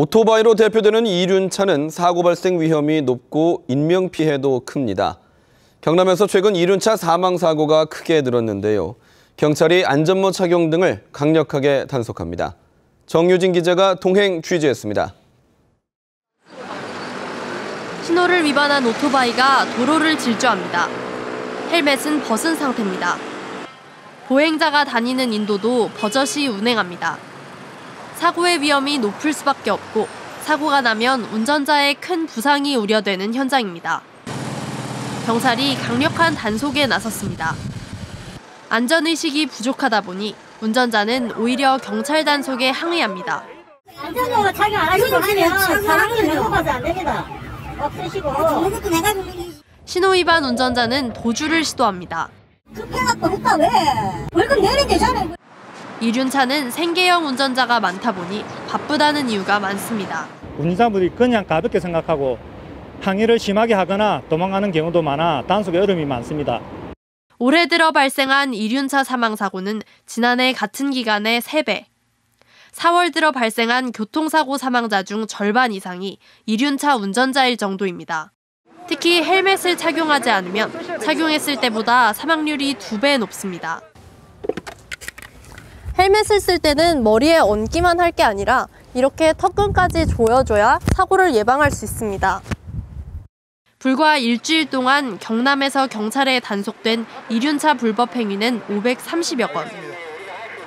오토바이로 대표되는 이륜차는 사고 발생 위험이 높고 인명피해도 큽니다. 경남에서 최근 이륜차 사망 사고가 크게 늘었는데요. 경찰이 안전모 착용 등을 강력하게 단속합니다. 정유진 기자가 동행 취재했습니다. 신호를 위반한 오토바이가 도로를 질주합니다. 헬멧은 벗은 상태입니다. 보행자가 다니는 인도도 버젓이 운행합니다. 사고의 위험이 높을 수밖에 없고 사고가 나면 운전자의 큰 부상이 우려되는 현장입니다. 경찰이 강력한 단속에 나섰습니다. 안전의식이 부족하다 보니 운전자는 오히려 경찰 단속에 항의합니다. 안전모가 착용 안 하시고 하면 사람을 위협하지 안 됩니다. 없으시고. 내가 부르기 신호 위반 운전자는 도주를 시도합니다. 급해갖고 했다 왜? 월급 내면 되잖아. 이륜차는 생계형 운전자가 많다 보니 바쁘다는 이유가 많습니다. 운전자분들이 그냥 가볍게 생각하고 항의를 심하게 하거나 도망가는 경우도 많아 단속에 어려움이 많습니다. 올해 들어 발생한 이륜차 사망 사고는 지난해 같은 기간의 3배. 4월 들어 발생한 교통사고 사망자 중 절반 이상이 이륜차 운전자일 정도입니다. 특히 헬멧을 착용하지 않으면 착용했을 때보다 사망률이 2배 높습니다. 헬멧을 쓸 때는 머리에 얹기만 할 게 아니라 이렇게 턱끈까지 조여줘야 사고를 예방할 수 있습니다. 불과 일주일 동안 경남에서 경찰에 단속된 이륜차 불법 행위는 530여 건.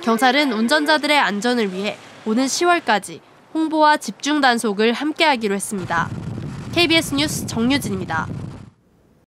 경찰은 운전자들의 안전을 위해 오는 10월까지 홍보와 집중 단속을 함께하기로 했습니다. KBS 뉴스 정유진입니다.